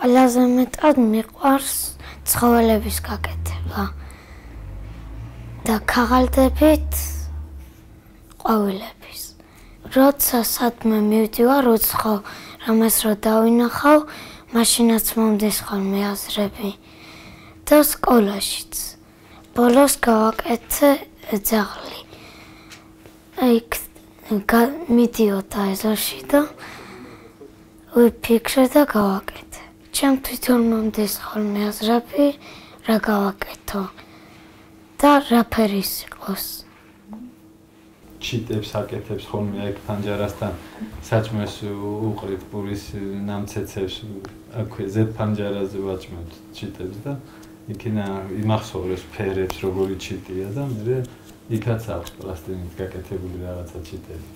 ყველაზე მეტად მიყვარს ცხოველების გაკეთება. და ქაღალდებით ყვავილების. როცა სადმე მივდივარ, როცა რამას რო დავინახავ, მაშინაც მომდის ხოლმე აზრები. და სკოლაშიც. ბოლოს გავაკეთე ძაღლი. აი მიდიოდა ეზოში და ვიფიქრე და გავაკეთე. ჩემ თვითონ მომდის ხოლმე აზრები, რა გავაკეთო. და რა ფერის იყოს. ჩიტებს აკეთებს ხოლმე აი ფანჯარასთან საჭმეს უყრით პურის ნამცეცებს აქვე ზედ ფანჯარაზე ვაჭმევთ ჩიტებს და იქინა იმახსოვრებს ფერებს როგორი ჩიტია და მე იქაც აქვს პლასტინით გაკეთებული რაღაცა ჩიტები.